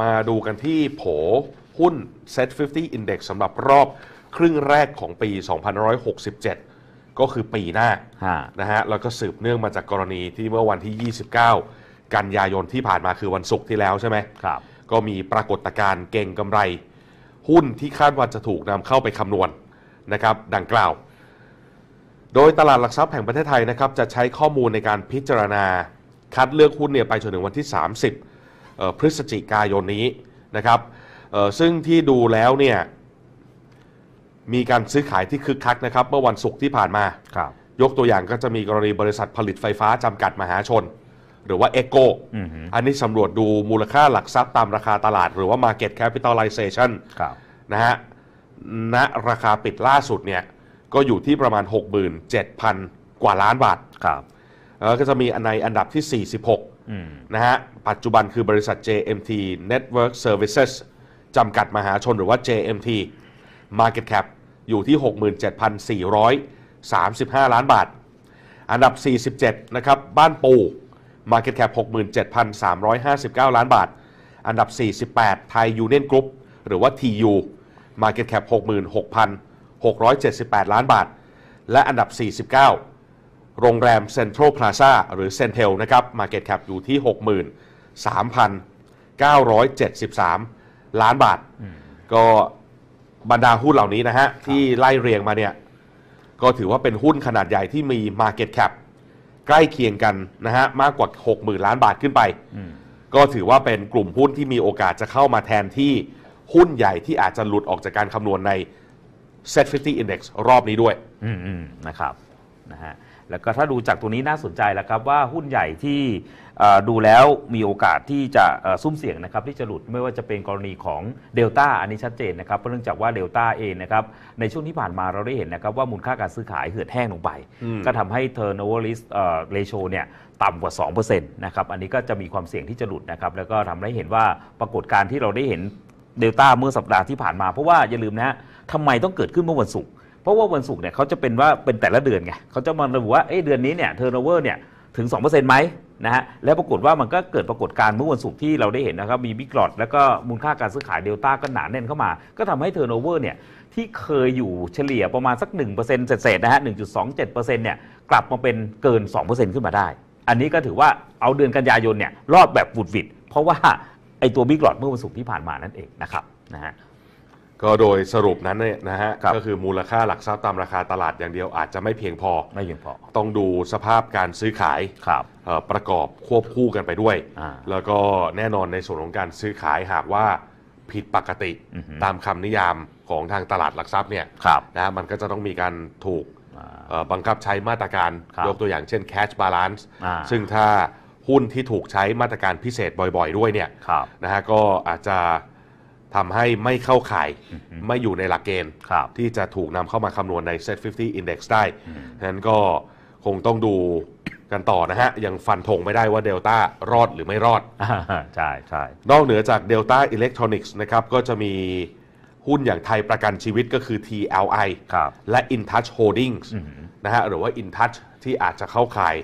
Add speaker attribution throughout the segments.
Speaker 1: มาดูกันที่โผหุ้น Set 50 Index สำหรับรอบครึ่งแรกของปี 2567 ก็คือปีหน้า
Speaker 2: ฮะ
Speaker 1: นะฮะ แล้วก็สืบเนื่องมาจากกรณีที่เมื่อวันที่ 29 กันยายนที่ผ่านมาคือวันศุกร์ที่แล้วใช่ไหม
Speaker 2: ครับ
Speaker 1: ก็มีปรากฏการณ์เก่งกำไร หุ้นที่คาดว่าจะถูกนำเข้าไปคำนวณนะครับ ดังกล่าว โดยตลาดหลักทรัพย์แห่งประเทศไทยนะครับจะใช้ข้อมูลในการพิจารณาคัดเลือกหุ้นเนี่ยไปจนถึงวันที่ 30เอ่อ พฤศจิกายนนี้นะครับเอ่อซึ่งที่ดูแล้วเนี่ยมีการซื้อขายที่คึกคักนะครับ เมื่อวันศุกร์ที่ผ่านมา
Speaker 2: ครับ
Speaker 1: ยกตัวอย่างก็จะมีกรณีบริษัทผลิตไฟฟ้าจำกัดมหาชน หรือว่าเอโก
Speaker 2: อือฮึ
Speaker 1: อันนี้สำรวจดูมูลค่าหลักทรัพย์ตามราคาตลาด หรือว่า Market Capitalization
Speaker 2: ครับ
Speaker 1: นะฮะณราคาปิดล่าสุดเนี่ยก็อยู่ที่ประมาณ 67,000 กว่าล้านบาท
Speaker 2: ครับ
Speaker 1: แล้วก็จะมีในอันดับที่ 46
Speaker 2: อืม
Speaker 1: นะฮะ ปัจจุบันคือบริษัท JMT Network Services จำกัดมหาชนหรือว่า JMT Market Cap อยู่ที่ 67,435 ล้านบาท อันดับ 47 นะครับ บ้านปู Market Cap 67,359 ล้านบาท อันดับ 48 ไทยยูเนียนกรุ๊ปหรือว่า TU Market Cap 66,678 ล้านบาท และอันดับ 49 โรงแรมเซ็นทรัลพลาซาหรือเซนเทลนะครับ Market Cap อยู่ที่ 63,973 ล้านบาท ก็บรรดาหุ้นเหล่านี้นะฮะ ที่ไล่เรียงมาเนี่ย ก็ถือว่าเป็นหุ้นขนาดใหญ่ที่มี Market Cap ใกล้เคียงกันนะฮะ มากกว่า 60,000 ล้านบาทขึ้นไป
Speaker 2: อืม
Speaker 1: ก็ถือว่าเป็นกลุ่มหุ้นที่มีโอกาสจะเข้ามาแทนที่หุ้นใหญ่ที่อาจจะหลุดออกจากการคำนวณใน Set 50 Index รอบนี้ด้วย
Speaker 2: อืมอืมนะครับนะฮะ แล้วก็ถ้าดูจากตัวนี้น่าสนใจแล้วครับว่าหุ้นใหญ่ที่เอ่อดูแล้วมีโอกาสที่จะเอ่อซุ่มเสี่ยงนะครับที่จะหลุดไม่ว่าจะเป็นกรณีของเดลต้าอันนี้ชัดเจนนะครับเพราะเนื่องจากว่าเดลต้าเองนะครับในช่วงที่ผ่านมาเราได้เห็นนะครับว่ามูลค่าการซื้อขายเหือดแห้งลงไป
Speaker 1: อืม
Speaker 2: ก็ทำให้ turnover risk เอ่อ ratio เนี่ยต่ำกว่า 2%นะครับอันนี้ก็จะมีความเสี่ยงที่จะหลุดนะครับแล้วก็ทำให้เห็นว่าปรากฏการณ์ที่เราได้เห็นเดลต้าเมื่อสัปดาห์ที่ผ่านมาเพราะว่าอย่าลืมนะฮะทำไมต้องเกิดขึ้นเมื่อวันศุกร์ เพราะว่าวันศุกร์เนี่ยเขาจะเป็นว่าเป็นแต่ละเดือนไงเขาจะมาระบุว่าเอ้เดือนนี้เนี่ย turnover เนี่ยถึง2%ไหมนะฮะแล้วปรากฏว่ามันก็เกิดปรากฏการณ์เมื่อวันศุกร์ที่เราได้เห็นนะครับมี big lot แล้วก็มูลค่าการซื้อขายเดลต้าก็หนาแน่นเข้ามา ก็ทำให้ turnover เนี่ยที่เคยอยู่เฉลี่ยประมาณสัก 1%เศษๆนะฮะ1.27%เนี่ยกลับมาเป็นเกิน 2%ขึ้นมาได้ อันนี้ก็ถือว่าเอาเดือนกันยายนเนี่ยรอดแบบบุดวิดเพราะว่าไอตัวบิ๊กหลอดเมื่อวันศุกร์ที่ผ่านมานั่นเองนะครับนะฮะ
Speaker 1: ก็โดยสรุปนั้นเนี่ยนะฮะ
Speaker 2: ครับ
Speaker 1: ก็คือมูลค่าหลักทรัพย์ตามราคาตลาดอย่างเดียวอาจจะไม่เพียงพอ
Speaker 2: ไม่เพียงพอ
Speaker 1: ต้องดูสภาพการซื้อขาย
Speaker 2: ครับ
Speaker 1: เอ่อประกอบควบคู่กันไปด้วย
Speaker 2: อ่า
Speaker 1: แล้วก็แน่นอนในส่วนของการซื้อขายหากว่าผิดปกติ
Speaker 2: อือฮึ
Speaker 1: ตามคำนิยามของทางตลาดหลักทรัพย์เนี่ย
Speaker 2: ครับ
Speaker 1: นะฮะมันก็จะต้องมีการถูก
Speaker 2: อ่า
Speaker 1: เอ่อบังคับใช้มาตรการ
Speaker 2: ครับ
Speaker 1: ยกตัวอย่างเช่น cash balance
Speaker 2: อ่า
Speaker 1: ซึ่งถ้าหุ้นที่ถูกใช้มาตรการพิเศษบ่อย ๆ ด้วยเนี่ย
Speaker 2: ครับ
Speaker 1: นะฮะก็อาจจะ ทำให้ไม่เข้าข่าย
Speaker 2: อือฮึ
Speaker 1: ไม่อยู่ในหลักเกณฑ์
Speaker 2: ครับ
Speaker 1: ที่จะถูกนำเข้ามาคำนวณใน Set 50 Index ได้
Speaker 2: อืม
Speaker 1: ฉะนั้นก็คงต้องดูกันต่อนะฮะ ยังฟันธงไม่ได้ว่าเดลต้ารอดหรือไม่รอด
Speaker 2: อ่าใช่ใช่
Speaker 1: นอกเหนือจาก Delta Electronics นะครับ ก็จะมีหุ้นอย่างไทยประกันชีวิตก็คือ TLI
Speaker 2: ครับ
Speaker 1: และ InTouch Holdings
Speaker 2: อืม
Speaker 1: นะฮะ หรือว่า InTouch ที่อาจจะเข้าข่าย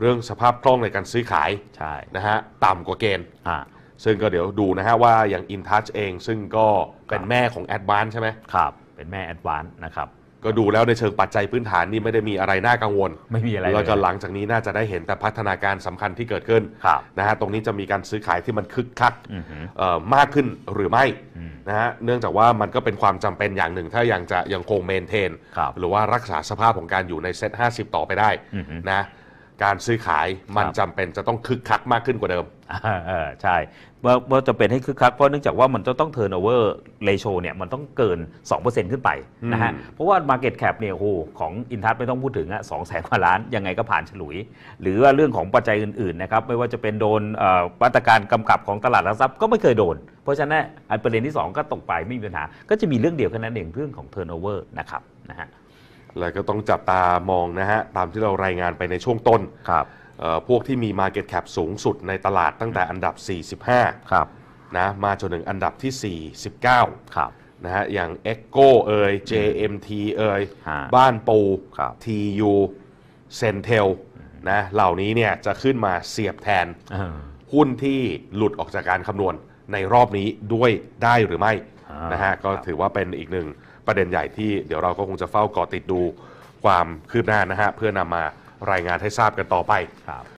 Speaker 1: เรื่องสภาพคล่องในการซื้อขาย
Speaker 2: ใช่
Speaker 1: นะฮะต่ำกว่าเกณฑ์
Speaker 2: อ่า
Speaker 1: ซึ่งก็เดี๋ยวดูนะฮะว่าอย่าง InTouch เอง ซึ่งก็เป็นแม่ของ Advance ใช่ไหม
Speaker 2: ครับเป็นแม่ Advance นะครับ
Speaker 1: ก็ดูแล้วในเชิงปัจจัยพื้นฐานนี่ไม่ได้มีอะไรน่ากังวล
Speaker 2: ไม่มีอะไรเลย
Speaker 1: แล้วก็หลังจากนี้น่าจะได้เห็นแต่พัฒนาการสำคัญที่เกิดขึ้น
Speaker 2: ครับ
Speaker 1: นะฮะตรงนี้จะมีการซื้อขายที่มันคึกคัก
Speaker 2: อือหือ
Speaker 1: เอ่อมากขึ้นหรือไม่
Speaker 2: อืม
Speaker 1: นะฮะเนื่องจากว่ามันก็เป็นความจำเป็นอย่างหนึ่ง ถ้ายังจะยังคงเมนเทน
Speaker 2: ครับ
Speaker 1: หรือว่ารักษาสภาพของการอยู่ในเซต50 ต่อไปได้
Speaker 2: อือหือ
Speaker 1: นะ การซื้อขายมัน
Speaker 2: ครับ
Speaker 1: จำเป็นจะต้องคึกคักมากขึ้นกว่าเดิม
Speaker 2: อ่าเออใช่เมื่อเมื่อจะเป็นให้คึกคักเพราะเนื่องจากว่ามันจะต้อง turnover ratio เนี่ยมันต้องเกิน 2%ขึ้นไปนะฮะ
Speaker 1: อืม
Speaker 2: เพราะว่า market cap เนี่ยโอ้โหของอินทัศไม่ต้องพูดถึงอะสองแสนกว่าล้านยังไงก็ผ่านฉลุย หรือว่าเรื่องของปัจจัยอื่นๆนะครับไม่ว่าจะเป็นโดนเอ่อมาตรการกำกับของตลาดหลักทรัพย์ก็ไม่เคยโดน เพราะฉะนั้นอันประเด็นที่ 2 ก็ตกไปไม่มีปัญหา ก็จะมีเรื่องเดียวแค่นั้นเองเรื่องของ turnover นะครับนะฮะ
Speaker 1: แล้วก็ต้องจับตามองนะฮะ ตามที่เรารายงานไปในช่วงต้น
Speaker 2: ครับ
Speaker 1: เอ่อพวกที่มี Market Cap สูงสุดในตลาดตั้งแต่อันดับ 45
Speaker 2: ครับ
Speaker 1: นะมาจนถึงอันดับที่ 49
Speaker 2: ครับ
Speaker 1: นะฮะอย่าง Echo เอ่ย JMT เอ่ย
Speaker 2: ฮะ
Speaker 1: บ้านปู
Speaker 2: ครับ
Speaker 1: TU Centel นะเหล่านี้เนี่ยจะขึ้นมาเสียบแทน
Speaker 2: เออ
Speaker 1: หุ้นที่หลุดออกจากการคำนวณในรอบนี้ด้วยได้หรือไม่
Speaker 2: อ่าน
Speaker 1: นะฮะก็
Speaker 2: ครับ
Speaker 1: ถือว่าเป็นอีกหนึ่ง ประเด็นใหญ่ที่เดี๋ยวเราก็คงจะเฝ้าเกาะติดดูความคืบหน้านะฮะเพื่อนำมารายงานให้ทราบกันต่อไป
Speaker 2: ครับ